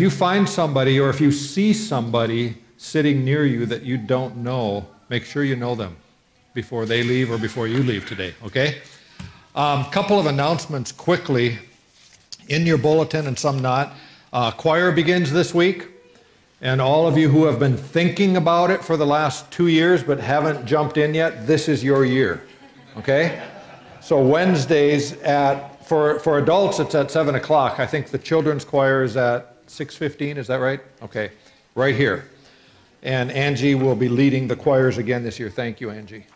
if you find somebody or if you see somebody sitting near you that you don't know, make sure you know them before they leave or before you leave today, okay? A um, couple of announcements quickly in your bulletin and some not. Uh, choir begins this week, and all of you who have been thinking about it for the last two years but haven't jumped in yet, this is your year, okay? So Wednesdays at for for adults it's at seven o'clock. I think the children's choir is at six fifteen. Is that right? Okay, right here. And Angie will be leading the choirs again this year. Thank you, Angie.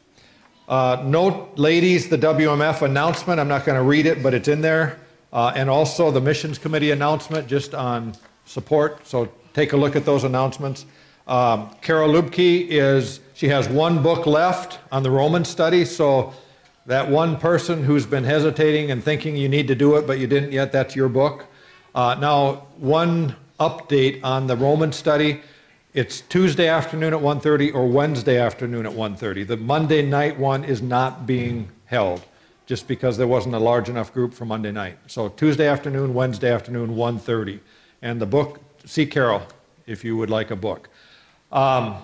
Uh, note, ladies, the WMF announcement. I'm not going to read it, but it's in there. Uh, and also the missions committee announcement just on support. So take a look at those announcements. Um, Carol Lubke is, she has one book left on the Roman study. So that one person who's been hesitating and thinking you need to do it, but you didn't yet, that's your book. Uh, now, one update on the Roman study. It's Tuesday afternoon at 1.30 or Wednesday afternoon at 1.30. The Monday night one is not being held just because there wasn't a large enough group for Monday night. So Tuesday afternoon, Wednesday afternoon, 1.30. And the book, see Carol if you would like a book. Um,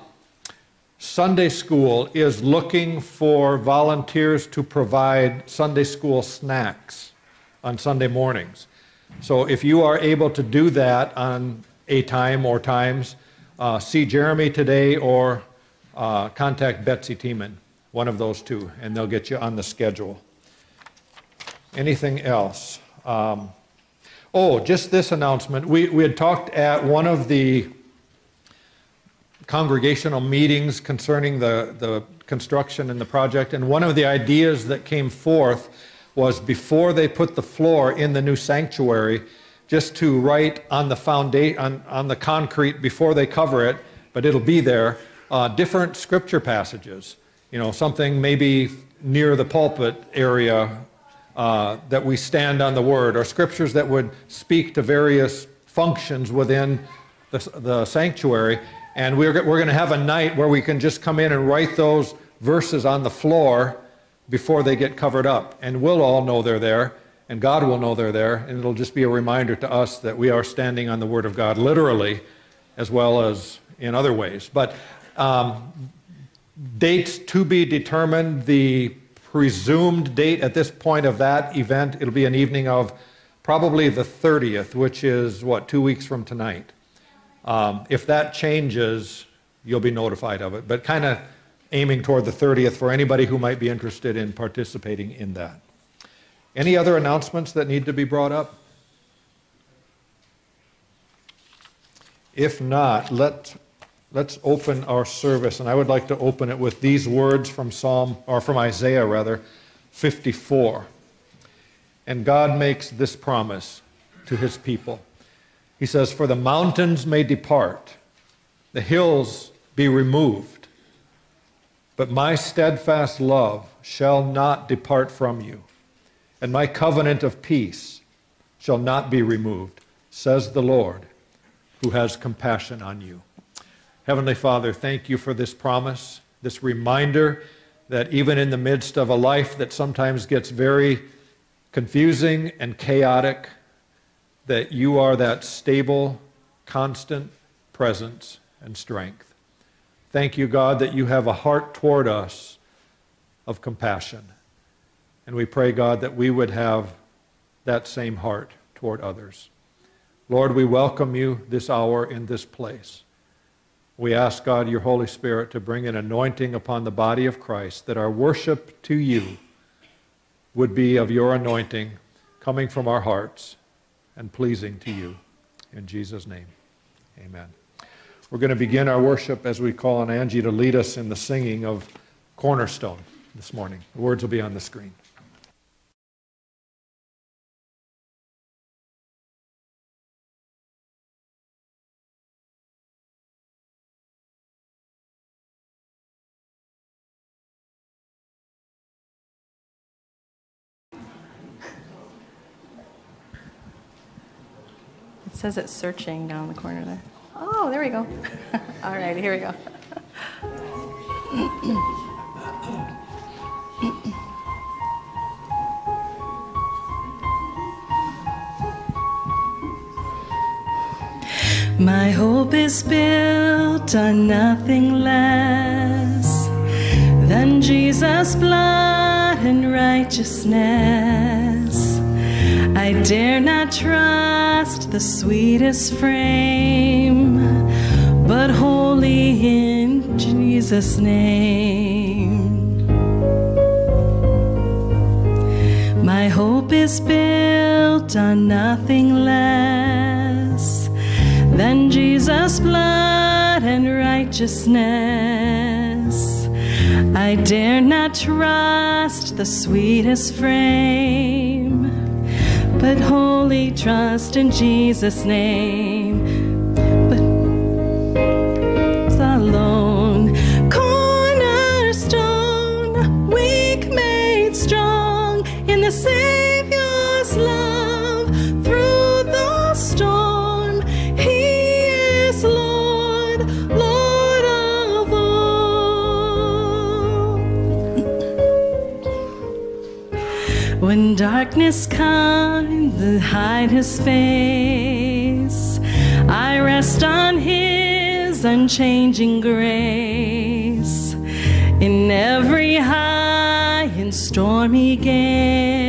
Sunday school is looking for volunteers to provide Sunday school snacks on Sunday mornings. So if you are able to do that on a time or times, uh, see Jeremy today or uh, contact Betsy Tiemann, one of those two, and they'll get you on the schedule. Anything else? Um, oh, just this announcement. We, we had talked at one of the congregational meetings concerning the, the construction and the project, and one of the ideas that came forth was before they put the floor in the new sanctuary, just to write on the foundation, on, on the concrete before they cover it, but it'll be there, uh, different scripture passages. You know, something maybe near the pulpit area uh, that we stand on the word, or scriptures that would speak to various functions within the, the sanctuary. And we're, we're going to have a night where we can just come in and write those verses on the floor before they get covered up. And we'll all know they're there and God will know they're there, and it'll just be a reminder to us that we are standing on the Word of God literally as well as in other ways. But um, dates to be determined. The presumed date at this point of that event, it'll be an evening of probably the 30th, which is what, two weeks from tonight. Um, if that changes, you'll be notified of it. But kind of aiming toward the 30th for anybody who might be interested in participating in that. Any other announcements that need to be brought up? If not, let, let's open our service. And I would like to open it with these words from Psalm, or from Isaiah rather, 54. And God makes this promise to his people. He says, For the mountains may depart, the hills be removed, but my steadfast love shall not depart from you and my covenant of peace shall not be removed, says the Lord, who has compassion on you. Heavenly Father, thank you for this promise, this reminder that even in the midst of a life that sometimes gets very confusing and chaotic, that you are that stable, constant presence and strength. Thank you, God, that you have a heart toward us of compassion. And we pray, God, that we would have that same heart toward others. Lord, we welcome you this hour in this place. We ask, God, your Holy Spirit to bring an anointing upon the body of Christ, that our worship to you would be of your anointing coming from our hearts and pleasing to you. In Jesus' name, amen. We're going to begin our worship as we call on Angie to lead us in the singing of Cornerstone this morning. The words will be on the screen. It says it's searching down the corner there. Oh, there we go. All right, here we go. My hope is built on nothing less than Jesus' blood and righteousness. I dare not trust the sweetest frame, but wholly in Jesus' name. My hope is built on nothing less than Jesus' blood and righteousness. I dare not trust the sweetest frame, but wholly trust in Jesus' name. But alone, cornerstone, weak made strong in the Savior's darkness comes to hide his face, I rest on his unchanging grace. In every high and stormy gale,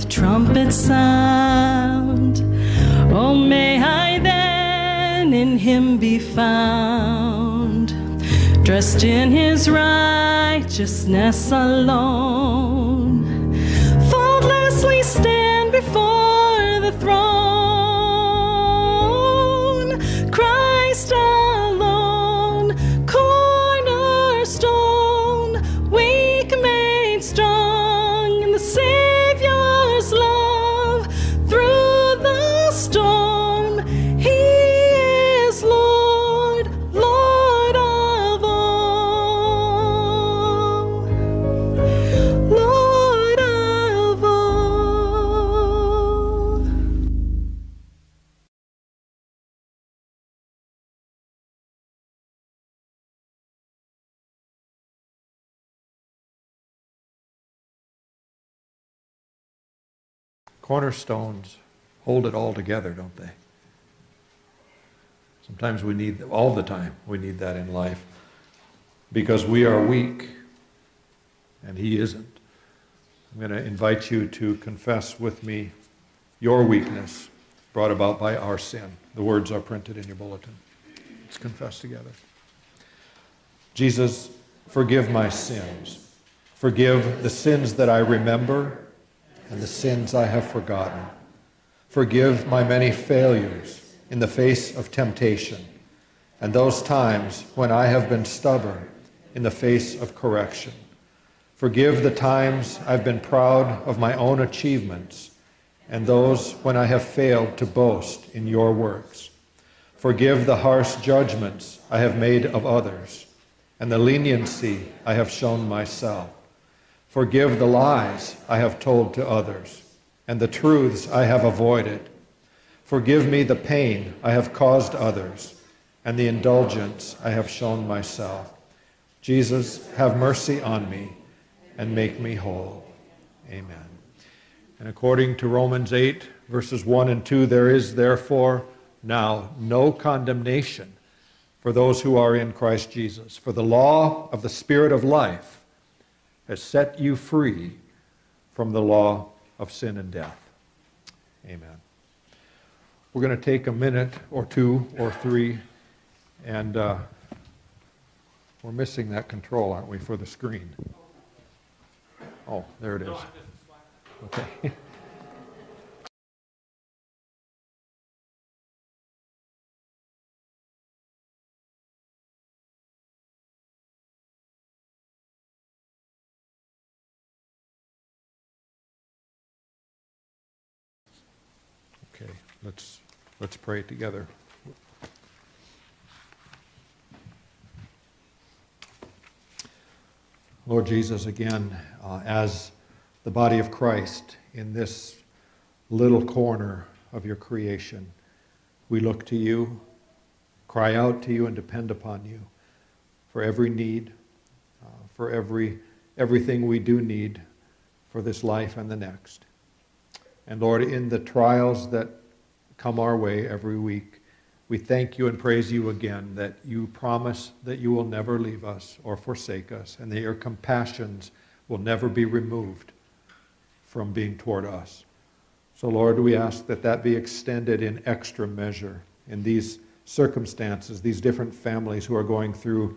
with trumpet sound, oh, may I then in him be found, dressed in his righteousness alone, Cornerstones hold it all together, don't they? Sometimes we need, all the time, we need that in life because we are weak and He isn't. I'm going to invite you to confess with me your weakness brought about by our sin. The words are printed in your bulletin. Let's confess together. Jesus, forgive my sins. Forgive the sins that I remember and the sins I have forgotten. Forgive my many failures in the face of temptation and those times when I have been stubborn in the face of correction. Forgive the times I've been proud of my own achievements and those when I have failed to boast in your works. Forgive the harsh judgments I have made of others and the leniency I have shown myself. Forgive the lies I have told to others and the truths I have avoided. Forgive me the pain I have caused others and the indulgence I have shown myself. Jesus, have mercy on me and make me whole. Amen. And according to Romans 8, verses 1 and 2, there is therefore now no condemnation for those who are in Christ Jesus. For the law of the Spirit of life has set you free from the law of sin and death. Amen. We're going to take a minute or two or three, and uh, we're missing that control, aren't we, for the screen? Oh, there it is. Okay. Let's, let's pray together. Lord Jesus, again, uh, as the body of Christ in this little corner of your creation, we look to you, cry out to you, and depend upon you for every need, uh, for every, everything we do need for this life and the next. And Lord, in the trials that come our way every week, we thank you and praise you again that you promise that you will never leave us or forsake us, and that your compassions will never be removed from being toward us. So, Lord, we ask that that be extended in extra measure in these circumstances, these different families who are going through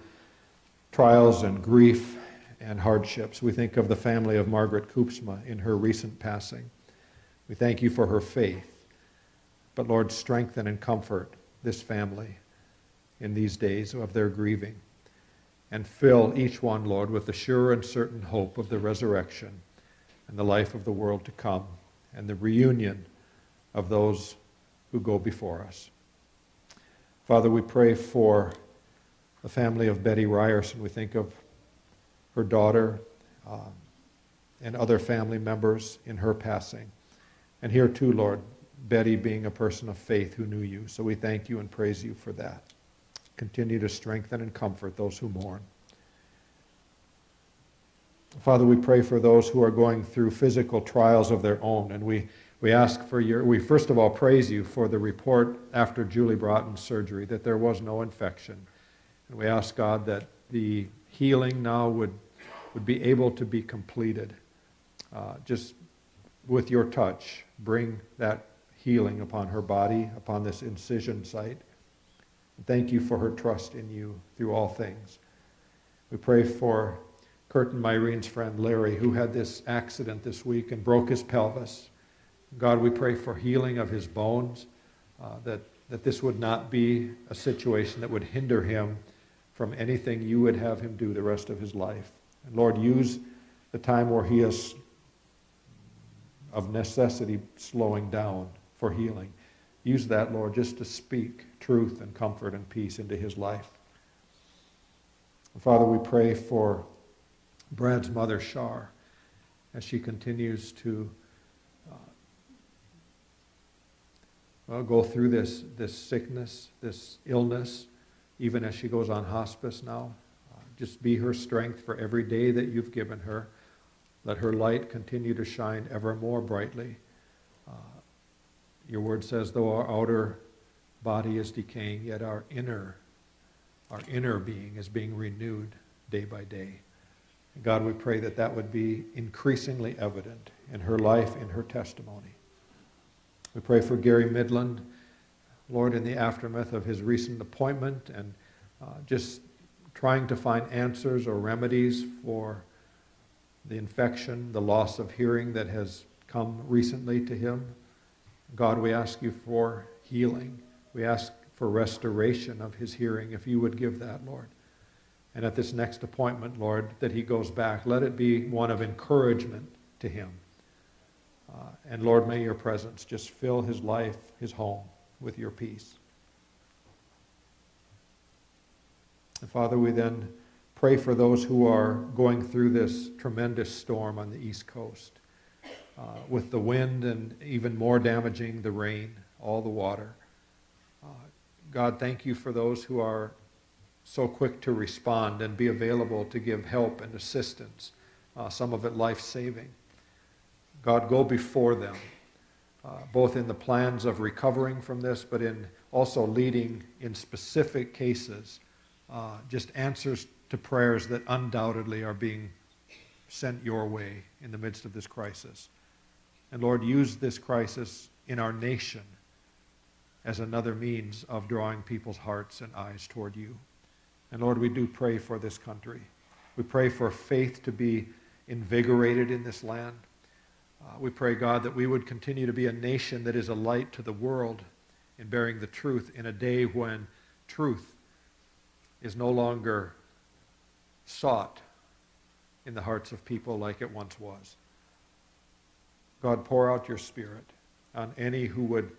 trials and grief and hardships. We think of the family of Margaret Koopsma in her recent passing. We thank you for her faith. But Lord, strengthen and comfort this family in these days of their grieving. And fill each one, Lord, with the sure and certain hope of the resurrection and the life of the world to come and the reunion of those who go before us. Father, we pray for the family of Betty Ryerson. We think of her daughter um, and other family members in her passing. And here too, Lord, Betty being a person of faith who knew you. So we thank you and praise you for that. Continue to strengthen and comfort those who mourn. Father, we pray for those who are going through physical trials of their own. And we, we ask for your, we first of all praise you for the report after Julie Broughton's surgery that there was no infection. And we ask, God, that the healing now would, would be able to be completed. Uh, just with your touch, bring that healing upon her body, upon this incision site. Thank you for her trust in you through all things. We pray for Kurt and Myrene's friend Larry, who had this accident this week and broke his pelvis. God, we pray for healing of his bones, uh, that, that this would not be a situation that would hinder him from anything you would have him do the rest of his life. And Lord, use the time where he is of necessity slowing down for healing. Use that, Lord, just to speak truth and comfort and peace into his life. Father, we pray for Brad's mother, Shar, as she continues to uh, well, go through this, this sickness, this illness, even as she goes on hospice now. Uh, just be her strength for every day that you've given her. Let her light continue to shine ever more brightly. Your word says, though our outer body is decaying, yet our inner, our inner being is being renewed day by day. God, we pray that that would be increasingly evident in her life, in her testimony. We pray for Gary Midland, Lord, in the aftermath of his recent appointment and uh, just trying to find answers or remedies for the infection, the loss of hearing that has come recently to him. God, we ask you for healing. We ask for restoration of his hearing, if you would give that, Lord. And at this next appointment, Lord, that he goes back, let it be one of encouragement to him. Uh, and Lord, may your presence just fill his life, his home, with your peace. And Father, we then pray for those who are going through this tremendous storm on the East Coast uh, with the wind and even more damaging, the rain, all the water. Uh, God, thank you for those who are so quick to respond and be available to give help and assistance, uh, some of it life saving. God, go before them, uh, both in the plans of recovering from this, but in also leading in specific cases, uh, just answers to prayers that undoubtedly are being sent your way in the midst of this crisis. And Lord, use this crisis in our nation as another means of drawing people's hearts and eyes toward you. And Lord, we do pray for this country. We pray for faith to be invigorated in this land. Uh, we pray, God, that we would continue to be a nation that is a light to the world in bearing the truth in a day when truth is no longer sought in the hearts of people like it once was. God, pour out your Spirit on any who would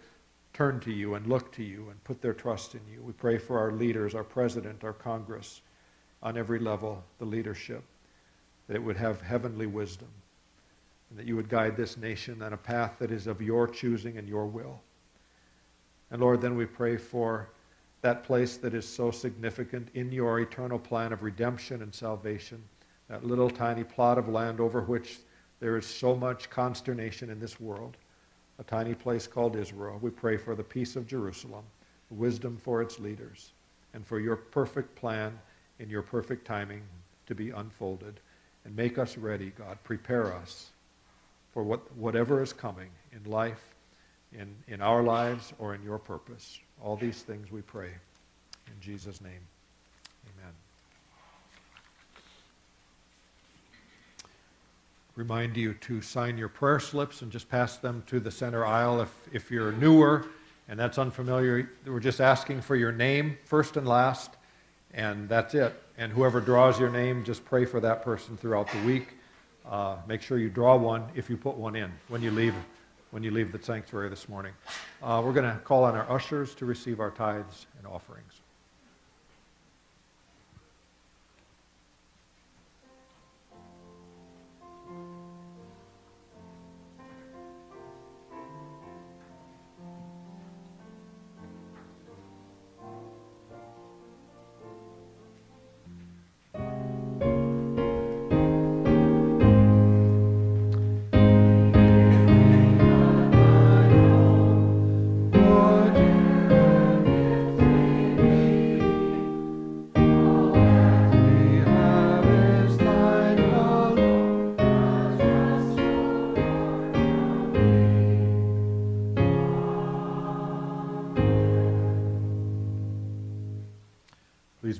turn to you and look to you and put their trust in you. We pray for our leaders, our president, our Congress, on every level, the leadership, that it would have heavenly wisdom, and that you would guide this nation on a path that is of your choosing and your will. And Lord, then we pray for that place that is so significant in your eternal plan of redemption and salvation, that little tiny plot of land over which there is so much consternation in this world, a tiny place called Israel. We pray for the peace of Jerusalem, wisdom for its leaders, and for your perfect plan in your perfect timing to be unfolded. And make us ready, God. Prepare us for what, whatever is coming in life, in, in our lives, or in your purpose. All these things we pray. In Jesus' name, amen. Remind you to sign your prayer slips and just pass them to the center aisle if, if you're newer and that's unfamiliar. We're just asking for your name, first and last, and that's it. And whoever draws your name, just pray for that person throughout the week. Uh, make sure you draw one if you put one in when you leave when you leave the sanctuary this morning. Uh, we're going to call on our ushers to receive our tithes and offerings.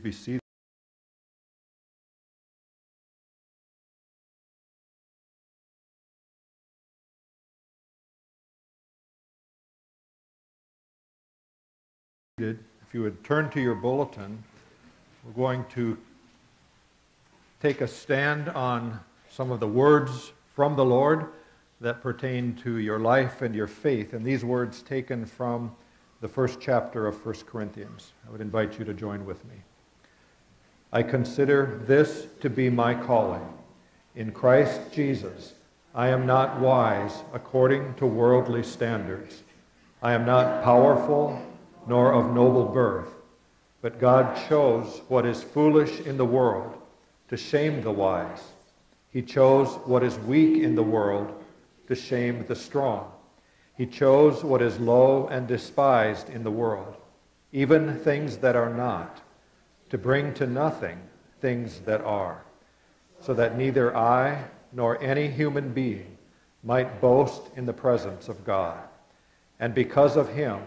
Be seated. If you would turn to your bulletin, we're going to take a stand on some of the words from the Lord that pertain to your life and your faith. And these words taken from the first chapter of 1 Corinthians. I would invite you to join with me. I consider this to be my calling. In Christ Jesus, I am not wise according to worldly standards. I am not powerful nor of noble birth, but God chose what is foolish in the world to shame the wise. He chose what is weak in the world to shame the strong. He chose what is low and despised in the world, even things that are not, to bring to nothing things that are, so that neither I nor any human being might boast in the presence of God. And because of him,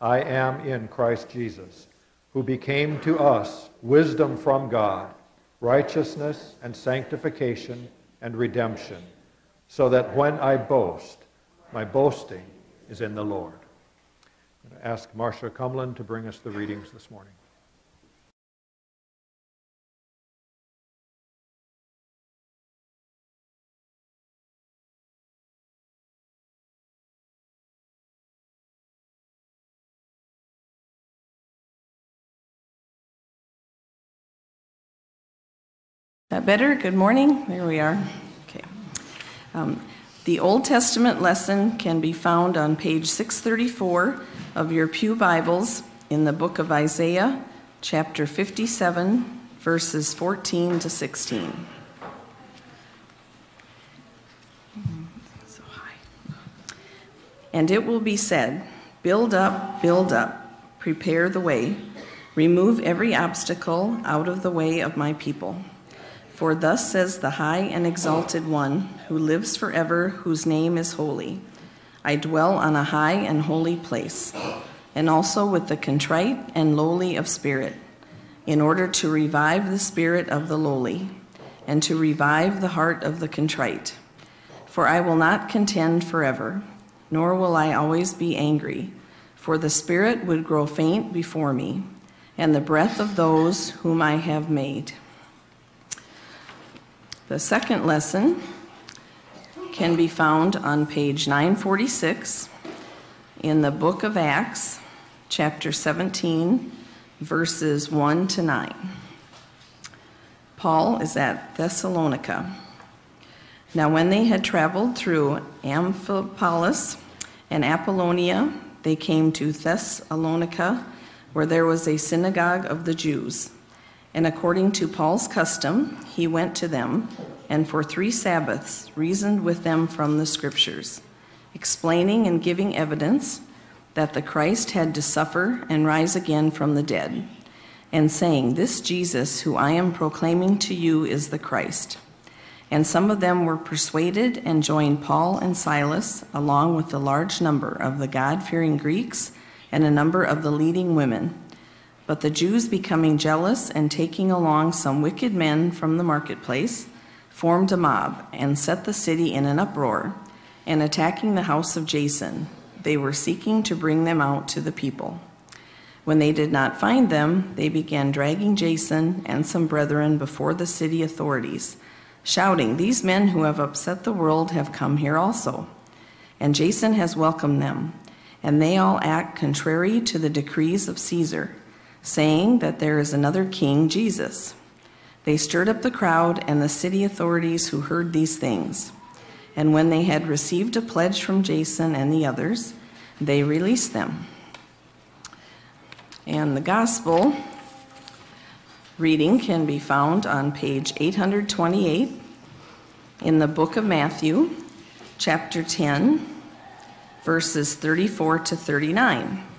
I am in Christ Jesus, who became to us wisdom from God, righteousness and sanctification and redemption, so that when I boast, my boasting is in the Lord. I'm going to ask Marcia Cumlin to bring us the readings this morning. That better? Good morning. There we are. Okay. Um, the Old Testament lesson can be found on page 634 of your Pew Bibles in the book of Isaiah, chapter 57, verses 14 to 16. So high. And it will be said, Build up, build up, prepare the way, remove every obstacle out of the way of my people. For thus says the high and exalted one, who lives forever, whose name is holy. I dwell on a high and holy place, and also with the contrite and lowly of spirit, in order to revive the spirit of the lowly, and to revive the heart of the contrite. For I will not contend forever, nor will I always be angry, for the spirit would grow faint before me, and the breath of those whom I have made. The second lesson can be found on page 946 in the book of Acts, chapter 17, verses 1 to 9. Paul is at Thessalonica. Now, when they had traveled through Amphipolis and Apollonia, they came to Thessalonica, where there was a synagogue of the Jews. And according to Paul's custom, he went to them and for three Sabbaths reasoned with them from the Scriptures, explaining and giving evidence that the Christ had to suffer and rise again from the dead, and saying, This Jesus, who I am proclaiming to you, is the Christ. And some of them were persuaded and joined Paul and Silas, along with a large number of the God fearing Greeks and a number of the leading women. But the Jews, becoming jealous and taking along some wicked men from the marketplace, formed a mob and set the city in an uproar. And attacking the house of Jason, they were seeking to bring them out to the people. When they did not find them, they began dragging Jason and some brethren before the city authorities, shouting, These men who have upset the world have come here also. And Jason has welcomed them, and they all act contrary to the decrees of Caesar, saying that there is another king, Jesus. They stirred up the crowd and the city authorities who heard these things. And when they had received a pledge from Jason and the others, they released them. And the gospel reading can be found on page 828 in the book of Matthew, chapter 10, verses 34 to 39.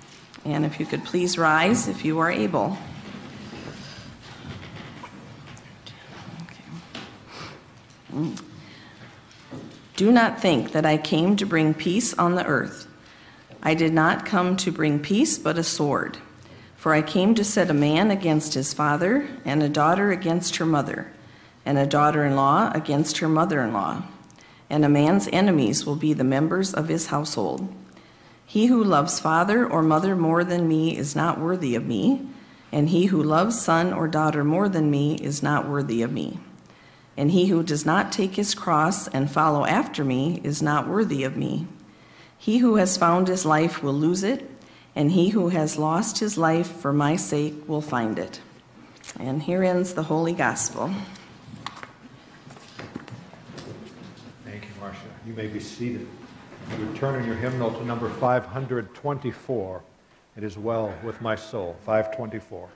And if you could please rise if you are able. Do not think that I came to bring peace on the earth. I did not come to bring peace, but a sword. For I came to set a man against his father, and a daughter against her mother, and a daughter in law against her mother in law. And a man's enemies will be the members of his household. He who loves father or mother more than me is not worthy of me, and he who loves son or daughter more than me is not worthy of me. And he who does not take his cross and follow after me is not worthy of me. He who has found his life will lose it, and he who has lost his life for my sake will find it. And here ends the Holy Gospel. Thank you, Marcia. You may be seated. You turn in your hymnal to number 524. It is well with my soul. 524.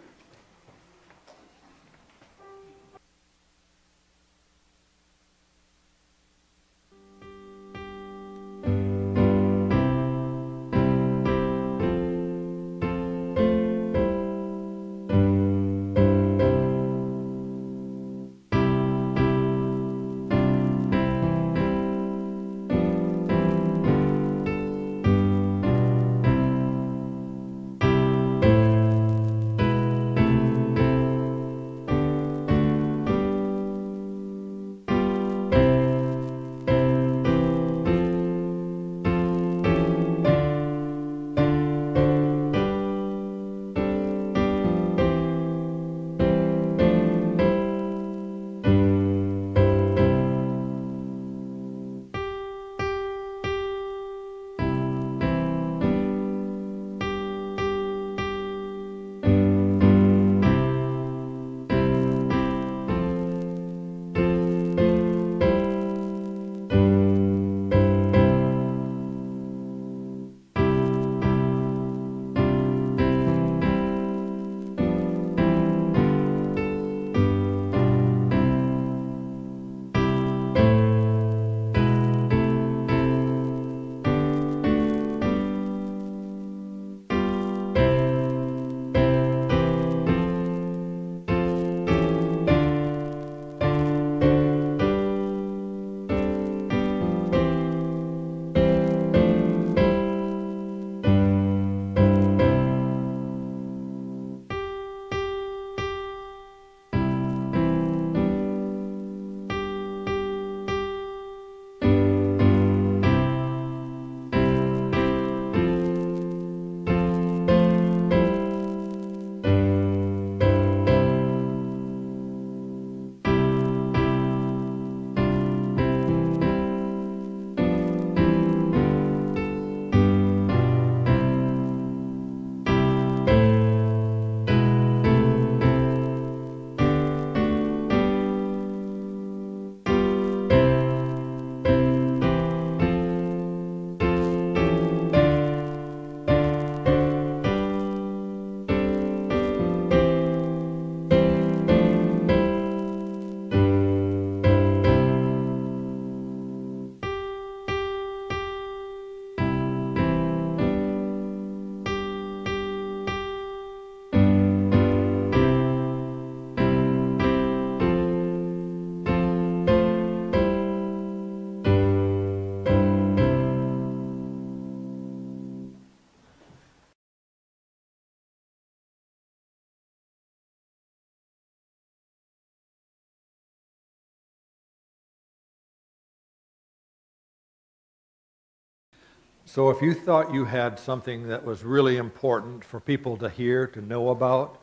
So if you thought you had something that was really important for people to hear, to know about,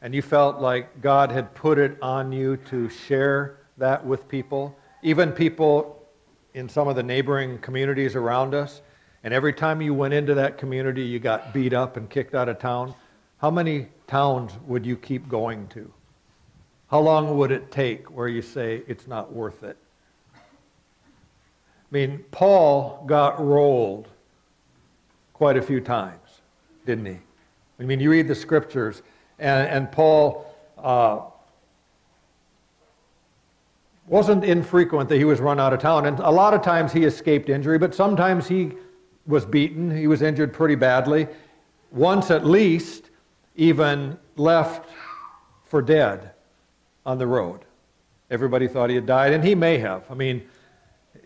and you felt like God had put it on you to share that with people, even people in some of the neighboring communities around us, and every time you went into that community, you got beat up and kicked out of town, how many towns would you keep going to? How long would it take where you say it's not worth it? I mean, Paul got rolled quite a few times, didn't he? I mean, you read the scriptures, and, and Paul uh, wasn't infrequent that he was run out of town. And a lot of times he escaped injury, but sometimes he was beaten. He was injured pretty badly. Once at least, even left for dead on the road. Everybody thought he had died, and he may have. I mean,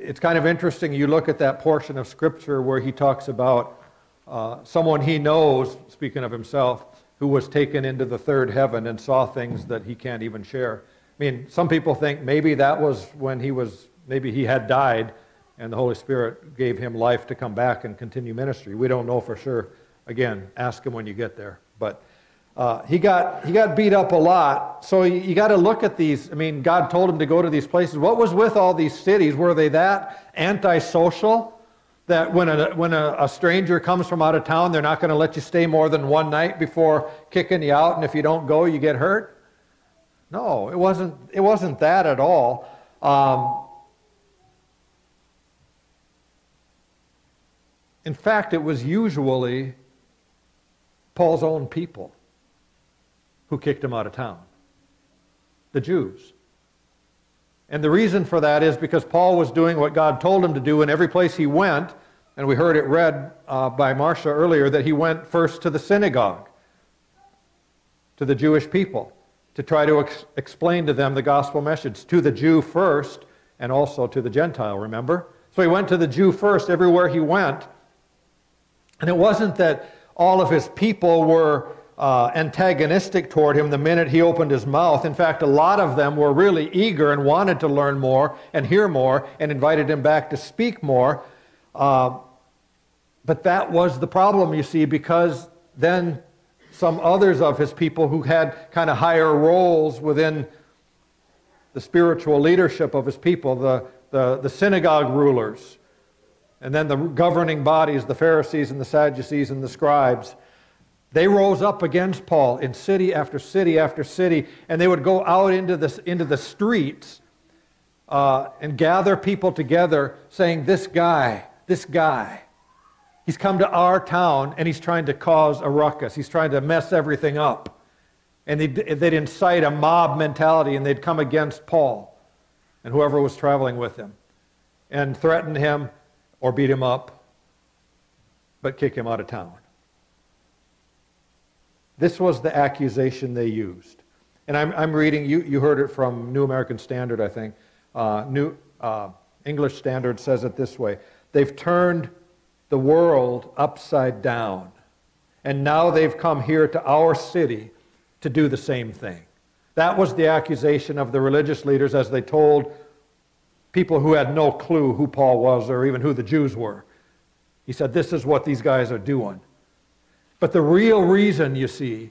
it's kind of interesting. You look at that portion of Scripture where he talks about uh, someone he knows, speaking of himself, who was taken into the third heaven and saw things that he can't even share. I mean, some people think maybe that was when he was, maybe he had died and the Holy Spirit gave him life to come back and continue ministry. We don't know for sure. Again, ask him when you get there. But uh, he, got, he got beat up a lot. So you, you got to look at these. I mean, God told him to go to these places. What was with all these cities? Were they that antisocial that when, a, when a, a stranger comes from out of town, they're not going to let you stay more than one night before kicking you out, and if you don't go, you get hurt? No, it wasn't, it wasn't that at all. Um, in fact, it was usually Paul's own people who kicked him out of town the Jews. And the reason for that is because Paul was doing what God told him to do in every place he went. And we heard it read uh, by Marcia earlier that he went first to the synagogue, to the Jewish people, to try to ex- explain to them the gospel message, to the Jew first and also to the Gentile, remember? So he went to the Jew first everywhere he went. And it wasn't that all of his people were uh, antagonistic toward him the minute he opened his mouth. In fact, a lot of them were really eager and wanted to learn more and hear more and invited him back to speak more. Uh, but that was the problem, you see, because then some others of his people who had kind of higher roles within the spiritual leadership of his people, the, the, the synagogue rulers, and then the governing bodies, the Pharisees and the Sadducees and the scribes, they rose up against Paul in city after city after city, and they would go out into the, into the streets uh, and gather people together saying, This guy, this guy, he's come to our town and he's trying to cause a ruckus. He's trying to mess everything up. And they'd, they'd incite a mob mentality and they'd come against Paul and whoever was traveling with him and threaten him or beat him up, but kick him out of town. This was the accusation they used. And I'm, I'm reading, you, you heard it from New American Standard, I think. Uh, New uh, English Standard says it this way They've turned the world upside down. And now they've come here to our city to do the same thing. That was the accusation of the religious leaders as they told people who had no clue who Paul was or even who the Jews were. He said, This is what these guys are doing. But the real reason, you see,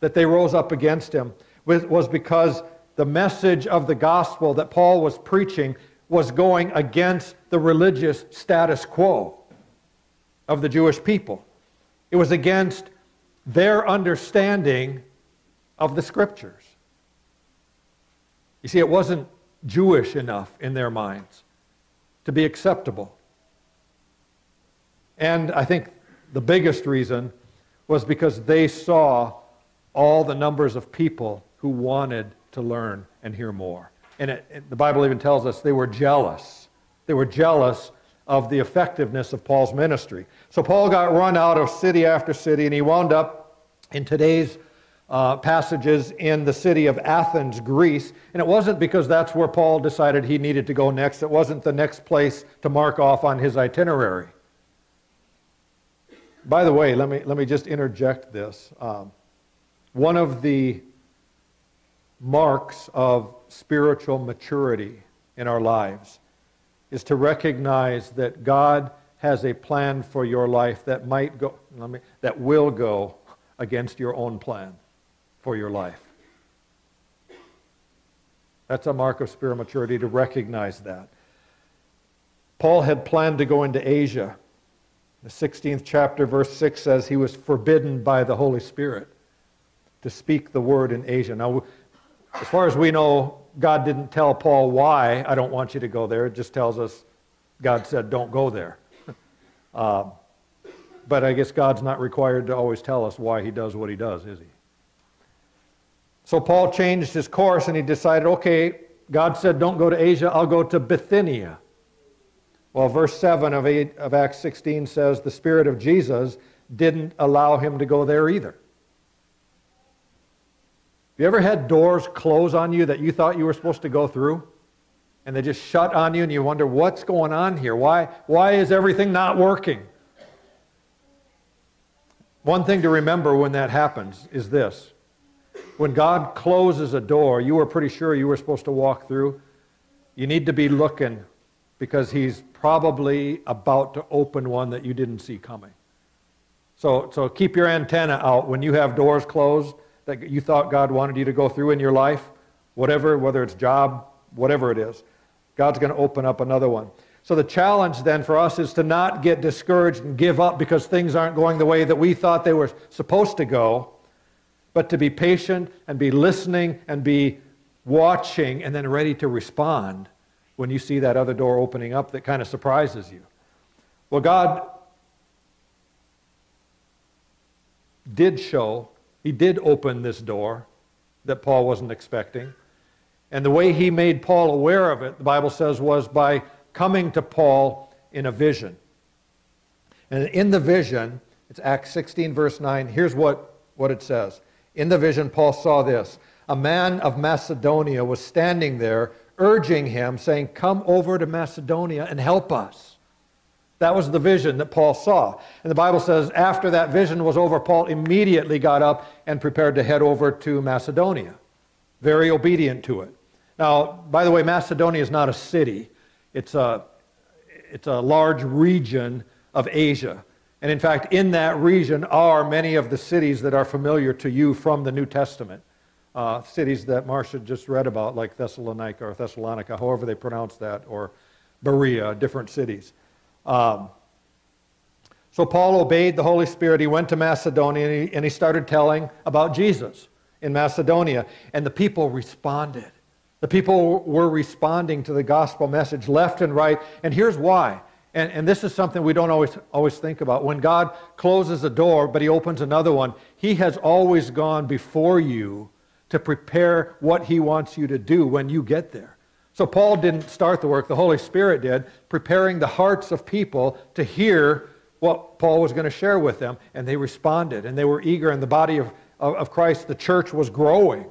that they rose up against him was because the message of the gospel that Paul was preaching was going against the religious status quo of the Jewish people. It was against their understanding of the scriptures. You see, it wasn't Jewish enough in their minds to be acceptable. And I think the biggest reason was because they saw all the numbers of people who wanted to learn and hear more. And it, it, the Bible even tells us they were jealous. They were jealous of the effectiveness of Paul's ministry. So Paul got run out of city after city, and he wound up in today's uh, passages in the city of Athens, Greece. And it wasn't because that's where Paul decided he needed to go next, it wasn't the next place to mark off on his itinerary. By the way, let me, let me just interject this. Um, one of the marks of spiritual maturity in our lives is to recognize that God has a plan for your life that might go, let me, that will go against your own plan for your life. That's a mark of spiritual maturity to recognize that. Paul had planned to go into Asia. The 16th chapter, verse 6 says he was forbidden by the Holy Spirit to speak the word in Asia. Now, as far as we know, God didn't tell Paul why, I don't want you to go there. It just tells us God said, don't go there. uh, but I guess God's not required to always tell us why he does what he does, is he? So Paul changed his course and he decided, okay, God said, don't go to Asia, I'll go to Bithynia. Well, verse 7 of, 8, of Acts 16 says the Spirit of Jesus didn't allow him to go there either. Have you ever had doors close on you that you thought you were supposed to go through? And they just shut on you and you wonder, what's going on here? Why, why is everything not working? One thing to remember when that happens is this when God closes a door you were pretty sure you were supposed to walk through, you need to be looking because He's probably about to open one that you didn't see coming. So, so keep your antenna out when you have doors closed that you thought God wanted you to go through in your life, whatever, whether it's job, whatever it is. God's going to open up another one. So the challenge then for us is to not get discouraged and give up because things aren't going the way that we thought they were supposed to go, but to be patient and be listening and be watching and then ready to respond when you see that other door opening up that kind of surprises you. Well, God did show, He did open this door that Paul wasn't expecting. And the way He made Paul aware of it, the Bible says, was by coming to Paul in a vision. And in the vision, it's Acts 16, verse 9, here's what, what it says. In the vision, Paul saw this. A man of Macedonia was standing there, urging him, saying, Come over to Macedonia and help us. That was the vision that Paul saw. And the Bible says, after that vision was over, Paul immediately got up and prepared to head over to Macedonia. Very obedient to it. Now, by the way, Macedonia is not a city, it's a, it's a large region of Asia. And in fact, in that region are many of the cities that are familiar to you from the New Testament. Uh, cities that Marcia just read about, like Thessalonica or Thessalonica, however they pronounce that, or Berea, different cities. Um, so Paul obeyed the Holy Spirit. He went to Macedonia and he, and he started telling about Jesus in Macedonia. And the people responded. The people were responding to the gospel message left and right. And here's why and, and this is something we don't always, always think about. When God closes a door, but He opens another one, He has always gone before you to prepare what He wants you to do when you get there. So Paul didn't start the work, the Holy Spirit did, preparing the hearts of people to hear what Paul was going to share with them. And they responded, and they were eager, and the body of, of, of Christ, the church, was growing.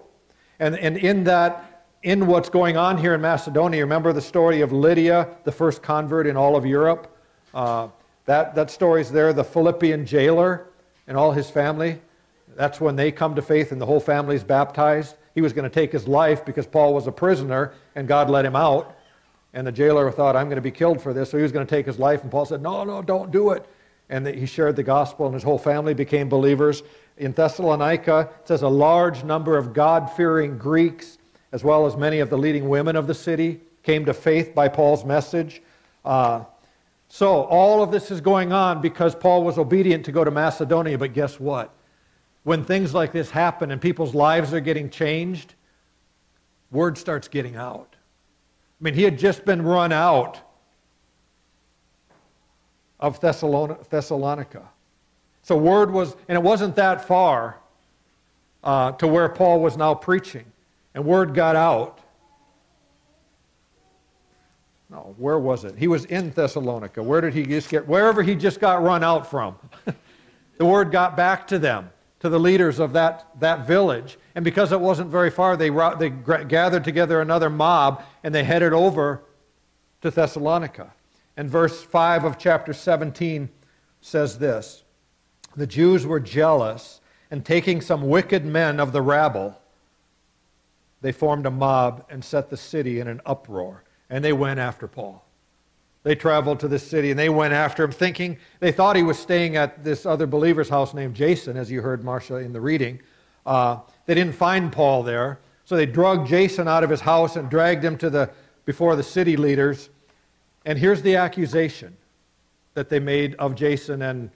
And, and in that in what's going on here in Macedonia. Remember the story of Lydia, the first convert in all of Europe? Uh, that, that story's there. The Philippian jailer and all his family. That's when they come to faith and the whole family's baptized. He was going to take his life because Paul was a prisoner and God let him out. And the jailer thought, I'm going to be killed for this. So he was going to take his life. And Paul said, No, no, don't do it. And he shared the gospel, and his whole family became believers. In Thessalonica, it says a large number of God fearing Greeks as well as many of the leading women of the city, came to faith by Paul's message. Uh, so, all of this is going on because Paul was obedient to go to Macedonia. But guess what? When things like this happen and people's lives are getting changed, word starts getting out. I mean, he had just been run out of Thessalonica. So, word was, and it wasn't that far uh, to where Paul was now preaching and word got out. No, where was it? He was in Thessalonica. Where did he just get? Wherever he just got run out from. the word got back to them, to the leaders of that, that village. And because it wasn't very far, they, they gathered together another mob and they headed over to Thessalonica. And verse 5 of chapter 17 says this The Jews were jealous, and taking some wicked men of the rabble, they formed a mob and set the city in an uproar, and they went after Paul. They traveled to this city and they went after him, thinking they thought he was staying at this other believer's house named Jason, as you heard Marcia in the reading. Uh, they didn't find Paul there, so they drugged Jason out of his house and dragged him to the before the city leaders. And here's the accusation that they made of Jason and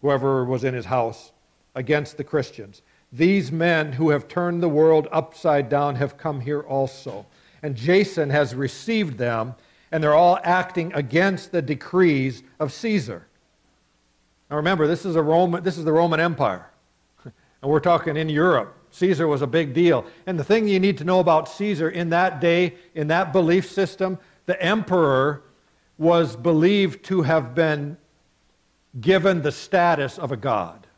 whoever was in his house against the Christians. These men who have turned the world upside down have come here also. And Jason has received them, and they're all acting against the decrees of Caesar. Now remember, this is, a Roman, this is the Roman Empire. And we're talking in Europe. Caesar was a big deal. And the thing you need to know about Caesar in that day, in that belief system, the emperor was believed to have been given the status of a god.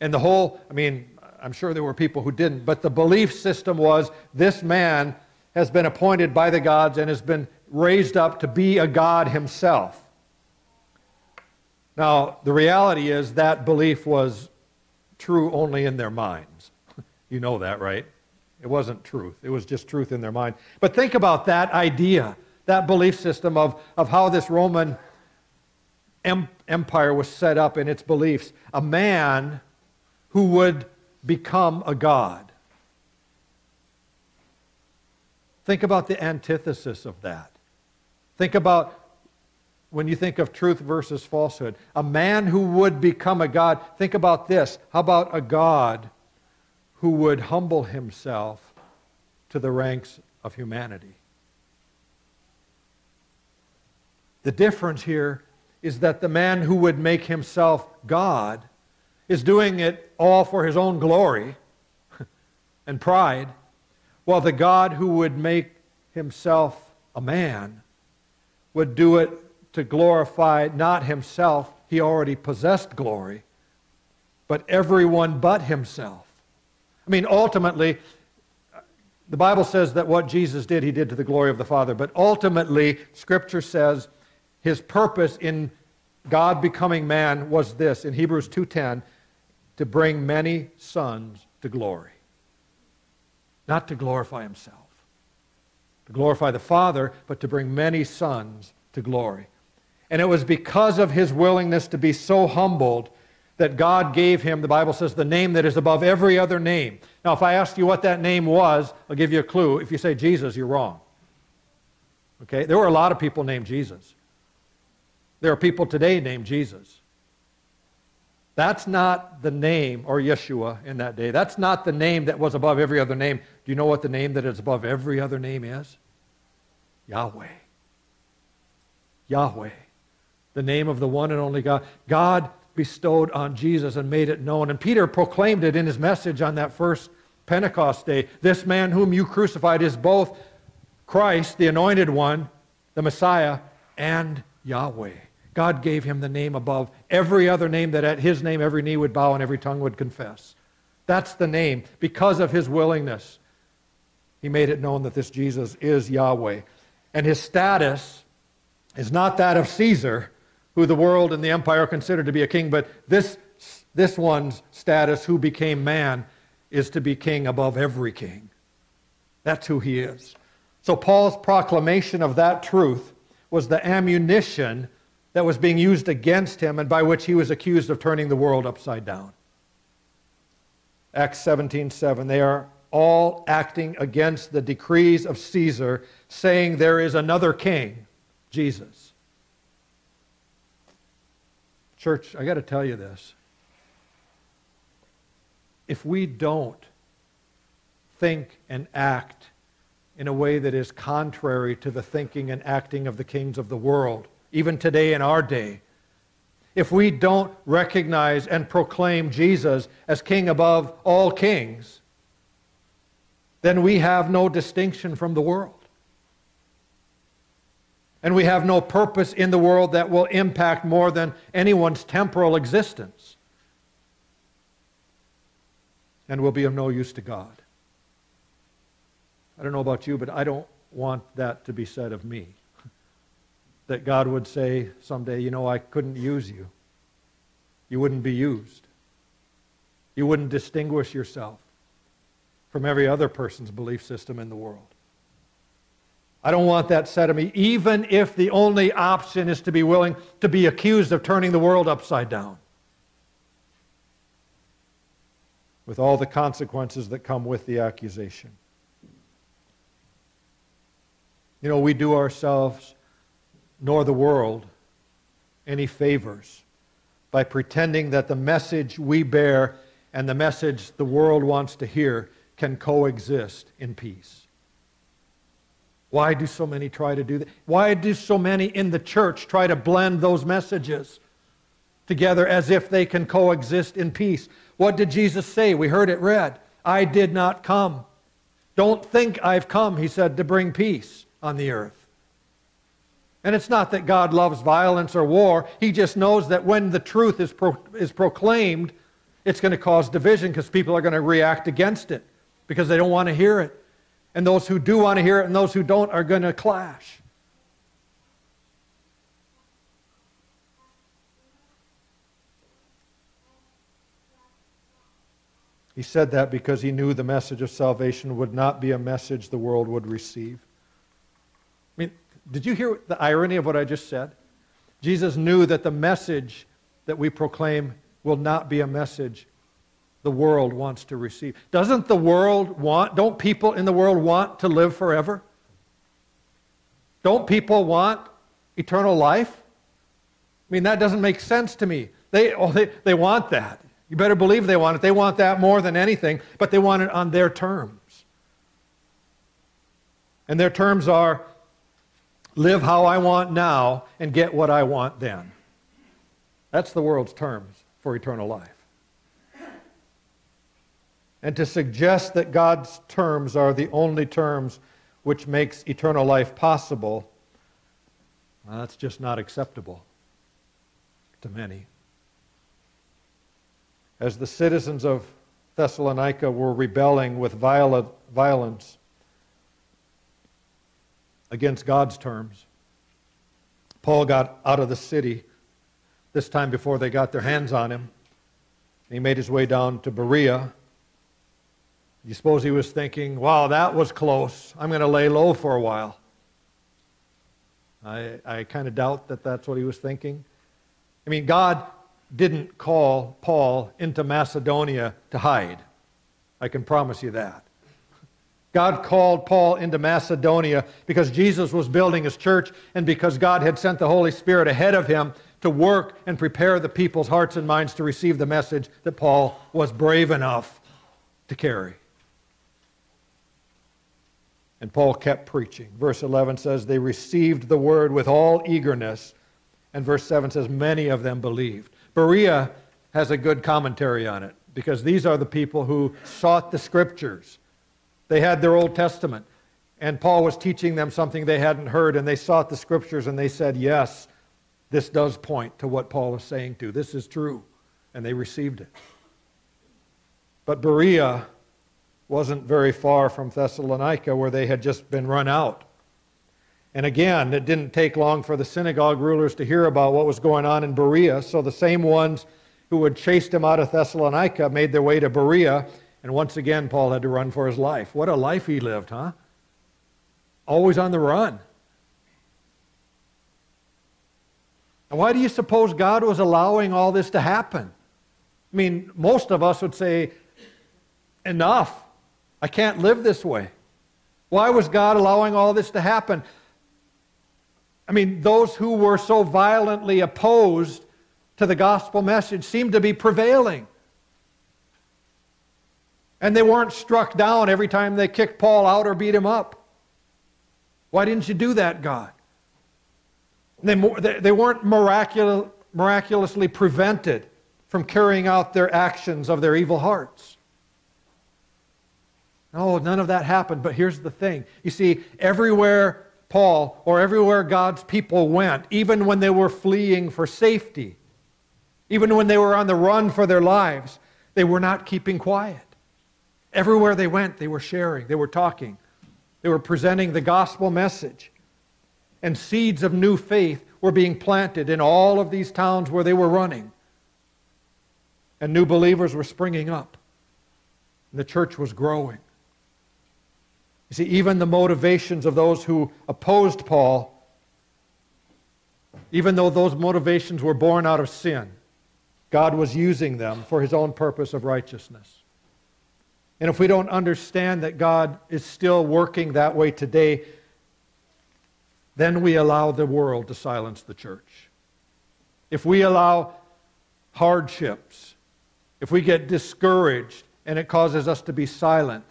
And the whole, I mean, I'm sure there were people who didn't, but the belief system was this man has been appointed by the gods and has been raised up to be a god himself. Now, the reality is that belief was true only in their minds. you know that, right? It wasn't truth, it was just truth in their mind. But think about that idea, that belief system of, of how this Roman em- empire was set up in its beliefs. A man who would become a god. Think about the antithesis of that. Think about when you think of truth versus falsehood. A man who would become a god. Think about this. How about a God who would humble himself to the ranks of humanity? The difference here is that the man who would make himself God is doing it all for his own glory and pride, while the God who would make himself a man would do it to glorify not himself, he already possessed glory, but everyone but himself. I mean, ultimately, the Bible says that what Jesus did, he did to the glory of the Father, but ultimately, Scripture says his purpose in God becoming man was this in Hebrews 2:10 to bring many sons to glory. Not to glorify himself, to glorify the Father, but to bring many sons to glory. And it was because of his willingness to be so humbled that God gave him, the Bible says, the name that is above every other name. Now, if I ask you what that name was, I'll give you a clue. If you say Jesus, you're wrong. Okay? There were a lot of people named Jesus. There are people today named Jesus. That's not the name, or Yeshua in that day. That's not the name that was above every other name. Do you know what the name that is above every other name is? Yahweh. Yahweh. The name of the one and only God. God bestowed on Jesus and made it known. And Peter proclaimed it in his message on that first Pentecost day. This man whom you crucified is both Christ, the anointed one, the Messiah, and Yahweh. God gave him the name above every other name that at his name every knee would bow and every tongue would confess. That's the name. Because of his willingness, he made it known that this Jesus is Yahweh. And his status is not that of Caesar, who the world and the empire considered to be a king, but this, this one's status, who became man, is to be king above every king. That's who he is. So Paul's proclamation of that truth was the ammunition that was being used against him and by which he was accused of turning the world upside down. Acts 17:7 they are all acting against the decrees of Caesar saying there is another king, Jesus. Church, I got to tell you this. If we don't think and act in a way that is contrary to the thinking and acting of the kings of the world, even today in our day. If we don't recognize and proclaim Jesus as king above all kings, then we have no distinction from the world. And we have no purpose in the world that will impact more than anyone's temporal existence. And will be of no use to God. I don't know about you, but I don't want that to be said of me that God would say someday, you know, I couldn't use you. You wouldn't be used. You wouldn't distinguish yourself from every other person's belief system in the world. I don't want that said of me, even if the only option is to be willing to be accused of turning the world upside down. With all the consequences that come with the accusation. You know, we do ourselves nor the world any favors by pretending that the message we bear and the message the world wants to hear can coexist in peace. Why do so many try to do that? Why do so many in the church try to blend those messages together as if they can coexist in peace? What did Jesus say? We heard it read. I did not come. Don't think I've come, he said, to bring peace on the earth. And it's not that God loves violence or war. He just knows that when the truth is, pro- is proclaimed, it's going to cause division because people are going to react against it because they don't want to hear it. And those who do want to hear it and those who don't are going to clash. He said that because he knew the message of salvation would not be a message the world would receive. Did you hear the irony of what I just said? Jesus knew that the message that we proclaim will not be a message the world wants to receive. Doesn't the world want, don't people in the world want to live forever? Don't people want eternal life? I mean, that doesn't make sense to me. They, oh, they, they want that. You better believe they want it. They want that more than anything, but they want it on their terms. And their terms are live how I want now and get what I want then. That's the world's terms for eternal life. And to suggest that God's terms are the only terms which makes eternal life possible, well, that's just not acceptable to many. As the citizens of Thessalonica were rebelling with violent, violence against God's terms. Paul got out of the city, this time before they got their hands on him. He made his way down to Berea. You suppose he was thinking, wow, that was close. I'm going to lay low for a while. I, I kind of doubt that that's what he was thinking. I mean, God didn't call Paul into Macedonia to hide. I can promise you that. God called Paul into Macedonia because Jesus was building his church and because God had sent the Holy Spirit ahead of him to work and prepare the people's hearts and minds to receive the message that Paul was brave enough to carry. And Paul kept preaching. Verse 11 says, They received the word with all eagerness. And verse 7 says, Many of them believed. Berea has a good commentary on it because these are the people who sought the scriptures they had their Old Testament, and Paul was teaching them something they hadn't heard, and they sought the scriptures and they said, Yes, this does point to what Paul is saying to. This is true. And they received it. But Berea wasn't very far from Thessalonica, where they had just been run out. And again, it didn't take long for the synagogue rulers to hear about what was going on in Berea. So the same ones who had chased him out of Thessalonica made their way to Berea and once again, Paul had to run for his life. What a life he lived, huh? Always on the run. And why do you suppose God was allowing all this to happen? I mean, most of us would say, enough. I can't live this way. Why was God allowing all this to happen? I mean, those who were so violently opposed to the gospel message seemed to be prevailing. And they weren't struck down every time they kicked Paul out or beat him up. Why didn't you do that, God? They, they weren't miraculous, miraculously prevented from carrying out their actions of their evil hearts. No, none of that happened. But here's the thing you see, everywhere Paul or everywhere God's people went, even when they were fleeing for safety, even when they were on the run for their lives, they were not keeping quiet. Everywhere they went, they were sharing, they were talking, they were presenting the gospel message. And seeds of new faith were being planted in all of these towns where they were running. And new believers were springing up. And the church was growing. You see, even the motivations of those who opposed Paul, even though those motivations were born out of sin, God was using them for his own purpose of righteousness. And if we don't understand that God is still working that way today, then we allow the world to silence the church. If we allow hardships, if we get discouraged and it causes us to be silent,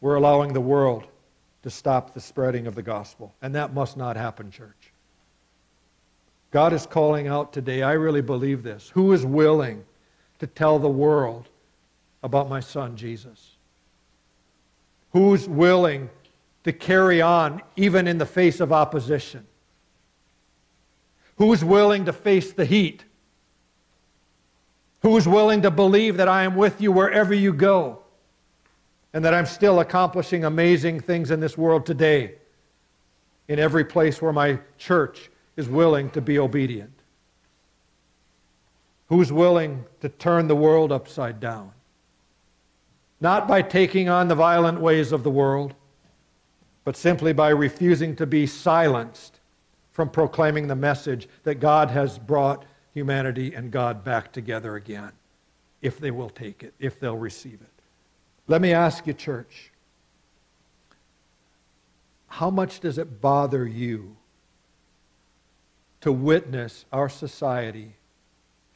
we're allowing the world to stop the spreading of the gospel. And that must not happen, church. God is calling out today, I really believe this. Who is willing to tell the world about my son, Jesus? Who's willing to carry on even in the face of opposition? Who's willing to face the heat? Who's willing to believe that I am with you wherever you go and that I'm still accomplishing amazing things in this world today in every place where my church is willing to be obedient? Who's willing to turn the world upside down? Not by taking on the violent ways of the world, but simply by refusing to be silenced from proclaiming the message that God has brought humanity and God back together again, if they will take it, if they'll receive it. Let me ask you, church, how much does it bother you to witness our society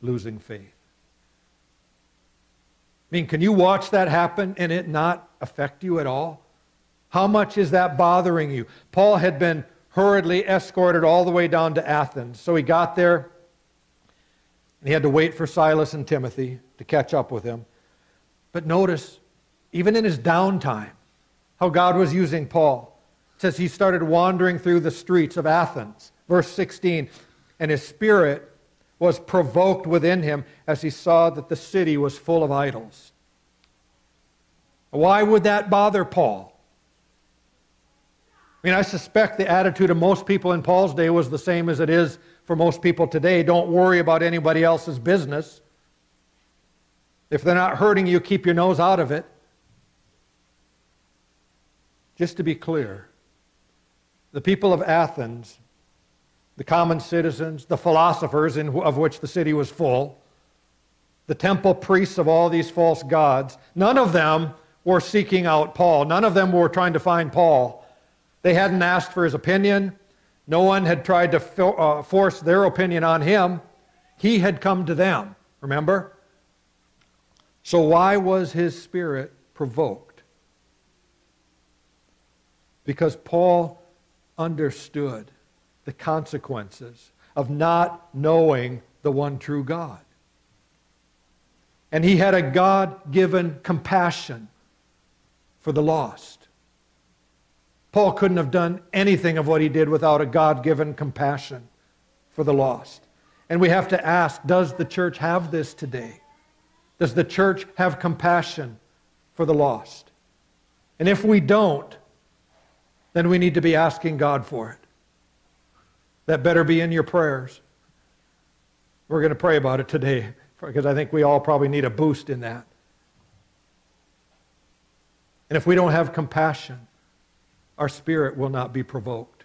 losing faith? I mean, can you watch that happen and it not affect you at all? How much is that bothering you? Paul had been hurriedly escorted all the way down to Athens. So he got there, and he had to wait for Silas and Timothy to catch up with him. But notice, even in his downtime, how God was using Paul. It says he started wandering through the streets of Athens. Verse 16, and his spirit was provoked within him as he saw that the city was full of idols. Why would that bother Paul? I mean, I suspect the attitude of most people in Paul's day was the same as it is for most people today. Don't worry about anybody else's business. If they're not hurting you, keep your nose out of it. Just to be clear, the people of Athens, the common citizens, the philosophers in, of which the city was full, the temple priests of all these false gods, none of them were seeking out Paul. None of them were trying to find Paul. They hadn't asked for his opinion. No one had tried to fo- uh, force their opinion on him. He had come to them, remember? So, why was his spirit provoked? Because Paul understood the consequences of not knowing the one true God. And he had a God given compassion for the lost. Paul couldn't have done anything of what he did without a God given compassion for the lost. And we have to ask does the church have this today? Does the church have compassion for the lost? And if we don't, then we need to be asking God for it. That better be in your prayers. We're going to pray about it today because I think we all probably need a boost in that. And if we don't have compassion, our spirit will not be provoked.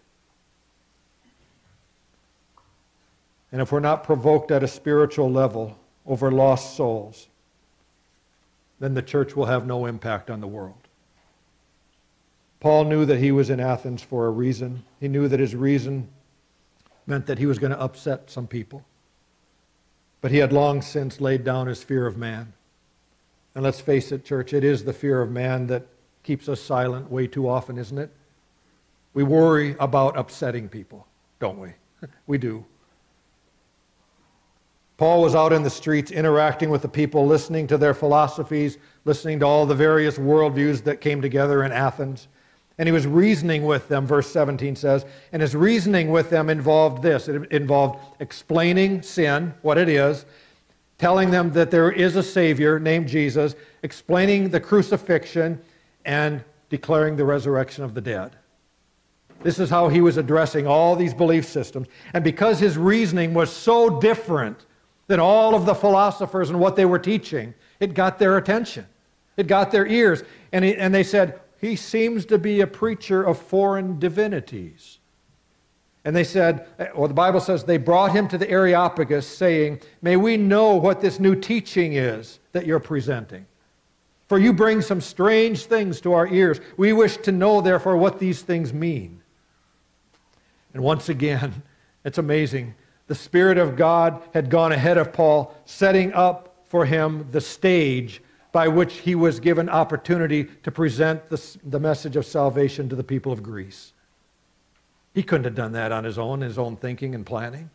And if we're not provoked at a spiritual level over lost souls, then the church will have no impact on the world. Paul knew that he was in Athens for a reason. He knew that his reason meant that he was going to upset some people. But he had long since laid down his fear of man. And let's face it, church, it is the fear of man that keeps us silent way too often, isn't it? We worry about upsetting people, don't we? we do. Paul was out in the streets interacting with the people, listening to their philosophies, listening to all the various worldviews that came together in Athens. And he was reasoning with them, verse 17 says. And his reasoning with them involved this it involved explaining sin, what it is, telling them that there is a Savior named Jesus, explaining the crucifixion, and declaring the resurrection of the dead. This is how he was addressing all these belief systems. And because his reasoning was so different than all of the philosophers and what they were teaching, it got their attention. It got their ears. And, he, and they said, he seems to be a preacher of foreign divinities. And they said, eh, or the Bible says, they brought him to the Areopagus, saying, May we know what this new teaching is that you're presenting. For you bring some strange things to our ears. We wish to know, therefore, what these things mean. And once again, it's amazing. The Spirit of God had gone ahead of Paul, setting up for him the stage by which he was given opportunity to present the, the message of salvation to the people of Greece. He couldn't have done that on his own, his own thinking and planning.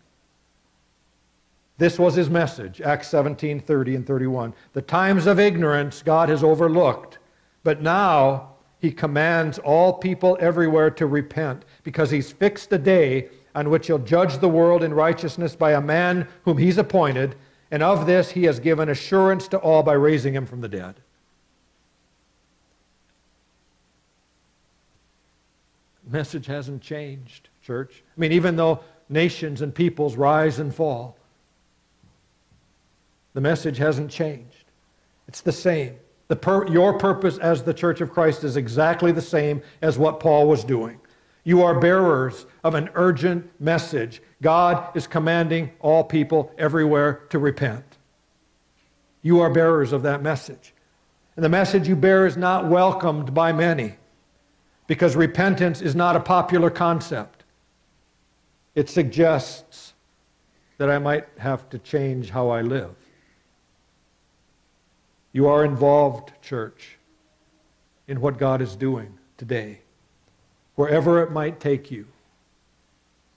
This was his message, Acts 17 30 and 31. The times of ignorance God has overlooked, but now he commands all people everywhere to repent because he's fixed a day on which he'll judge the world in righteousness by a man whom he's appointed, and of this he has given assurance to all by raising him from the dead. Message hasn't changed, church. I mean, even though nations and peoples rise and fall, the message hasn't changed. It's the same. The per- your purpose as the Church of Christ is exactly the same as what Paul was doing. You are bearers of an urgent message. God is commanding all people everywhere to repent. You are bearers of that message. And the message you bear is not welcomed by many because repentance is not a popular concept. It suggests that I might have to change how I live. You are involved, church, in what God is doing today, wherever it might take you,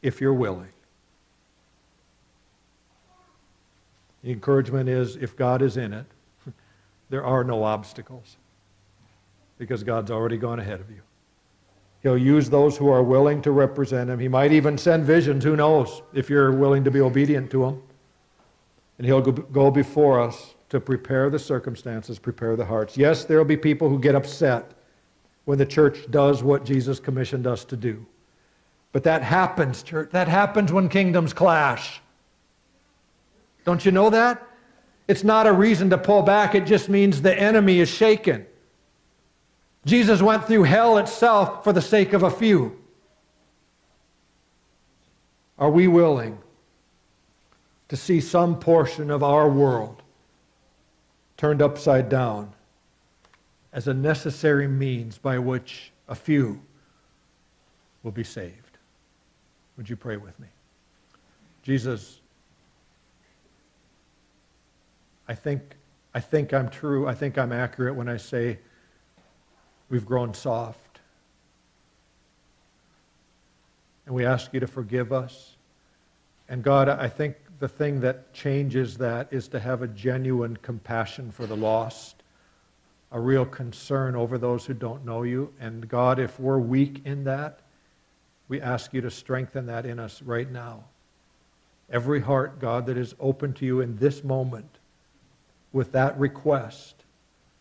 if you're willing. The encouragement is if God is in it, there are no obstacles because God's already gone ahead of you. He'll use those who are willing to represent Him. He might even send visions, who knows, if you're willing to be obedient to Him. And He'll go before us to prepare the circumstances, prepare the hearts. Yes, there will be people who get upset when the church does what Jesus commissioned us to do. But that happens, church. That happens when kingdoms clash. Don't you know that? It's not a reason to pull back, it just means the enemy is shaken. Jesus went through hell itself for the sake of a few. Are we willing to see some portion of our world turned upside down as a necessary means by which a few will be saved. Would you pray with me? Jesus, I think, I think I'm true. I think I'm accurate when I say we've grown soft. And we ask you to forgive us. And God, I think the thing that changes that is to have a genuine compassion for the lost, a real concern over those who don't know you. And God, if we're weak in that, we ask you to strengthen that in us right now. Every heart, God, that is open to you in this moment with that request,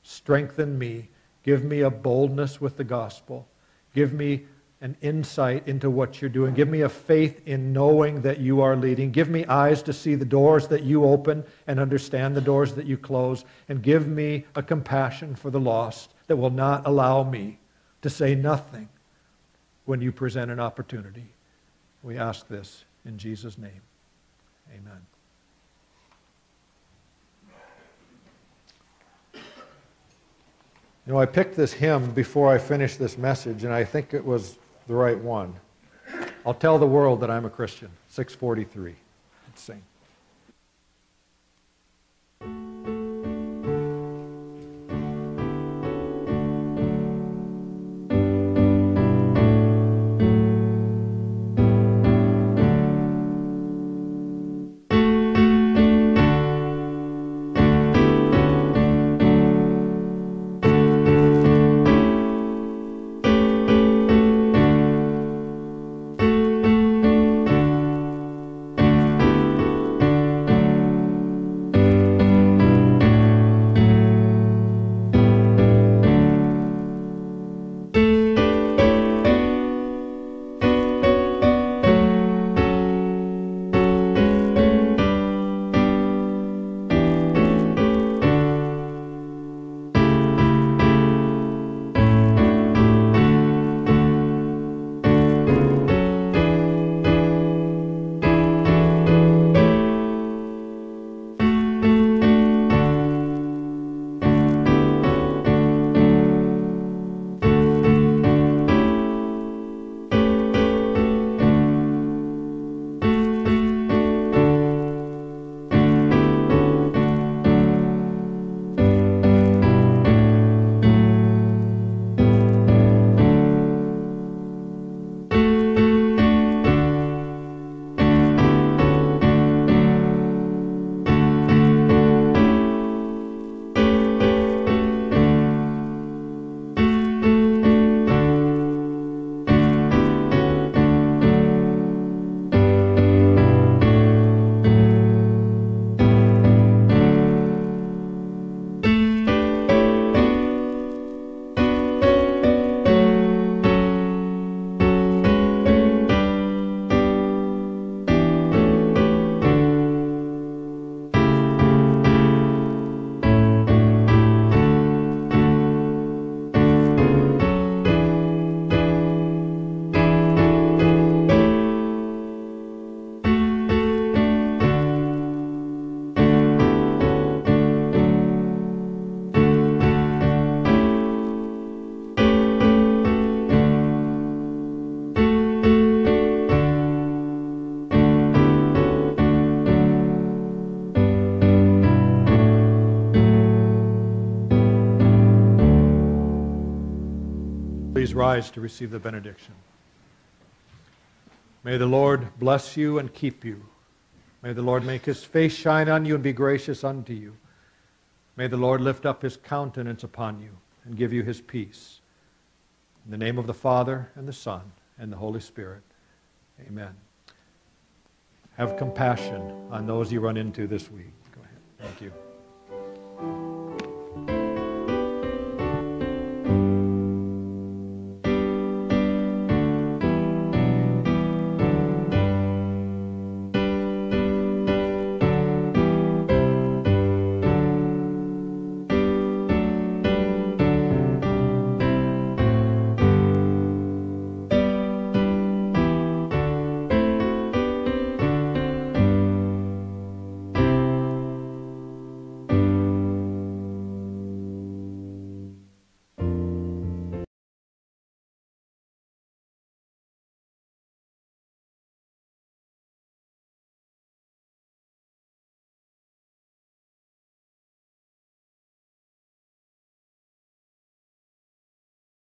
strengthen me. Give me a boldness with the gospel. Give me an insight into what you're doing. Give me a faith in knowing that you are leading. Give me eyes to see the doors that you open and understand the doors that you close. And give me a compassion for the lost that will not allow me to say nothing when you present an opportunity. We ask this in Jesus' name. Amen. You know, I picked this hymn before I finished this message, and I think it was the right one. I'll tell the world that I'm a Christian. 643. Let's sing. Rise to receive the benediction. May the Lord bless you and keep you. May the Lord make his face shine on you and be gracious unto you. May the Lord lift up his countenance upon you and give you his peace. In the name of the Father, and the Son, and the Holy Spirit. Amen. Have compassion on those you run into this week. Go ahead. Thank you.